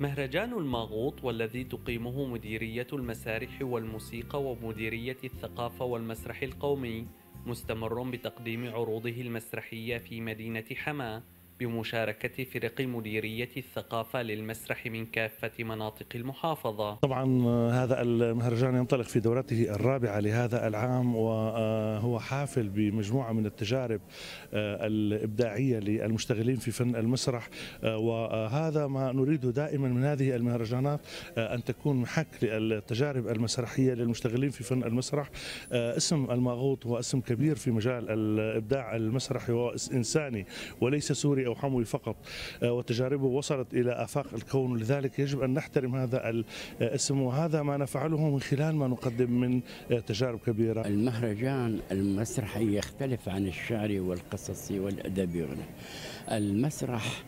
مهرجان الماغوط والذي تقيمه مديرية المسارح والموسيقى ومديرية الثقافة والمسرح القومي مستمر بتقديم عروضه المسرحية في مدينة حماة بمشاركة فرق مديرية الثقافة للمسرح من كافة مناطق المحافظة. طبعا هذا المهرجان ينطلق في دورته الرابعة لهذا العام وهو حافل بمجموعة من التجارب الإبداعية للمشتغلين في فن المسرح. وهذا ما نريده دائما من هذه المهرجانات أن تكون محك للتجارب المسرحية للمشتغلين في فن المسرح. اسم الماغوط هو اسم كبير في مجال الإبداع المسرحي وإنساني وليس سوري أو حموي فقط وتجاربه وصلت إلى آفاق الكون. ولذلك يجب أن نحترم هذا الاسم وهذا ما نفعله من خلال ما نقدم من تجارب كبيرة. المهرجان المسرحي يختلف عن الشعري والقصصي والأدبي المسرح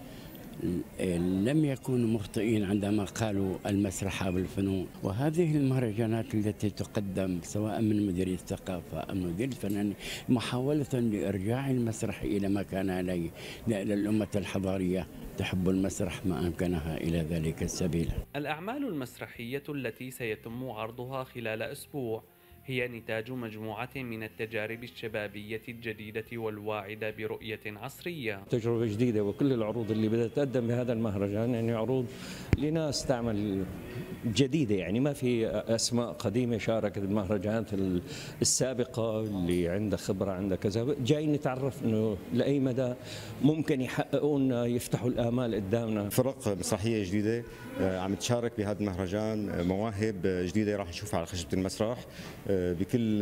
لم يكونوا مخطئين عندما قالوا المسرح أو الفنون وهذه المهرجانات التي تقدم سواء من مدير الثقافة أو مدير الفنان محاولة لإرجاع المسرح إلى ما كان عليه إلى الأمة الحضارية تحب المسرح ما أمكنها إلى ذلك السبيل. الأعمال المسرحية التي سيتم عرضها خلال أسبوع هي نتاج مجموعة من التجارب الشبابية الجديدة والواعدة برؤية عصرية. تجربة جديدة وكل العروض اللي بدأت تقدم بهذا المهرجان يعني عروض لناس تعمل جديدة يعني ما في أسماء قديمة شاركت المهرجانات السابقة اللي عندها خبرة عندها كذا جاي نتعرف أنه لأي مدى ممكن يحققون يفتحوا الآمال قدامنا فرق مسرحية جديدة عم تشارك بهذا المهرجان مواهب جديدة راح نشوفها على خشبة المسرح بكل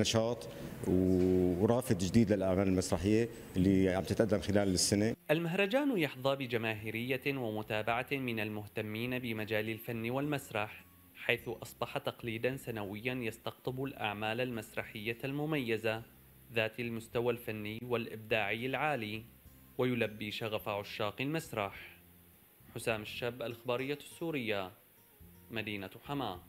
نشاط ورافد جديد للأعمال المسرحية اللي عم تتقدم خلال السنة. المهرجان يحظى بجماهيرية ومتابعة من المهتمين بمجال الفن والمسرح حيث أصبح تقليدا سنويا يستقطب الأعمال المسرحية المميزة ذات المستوى الفني والإبداعي العالي ويلبي شغف عشاق المسرح. حسام الشاب الإخبارية السورية مدينة حماه